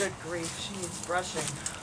Good grief, she needs brushing.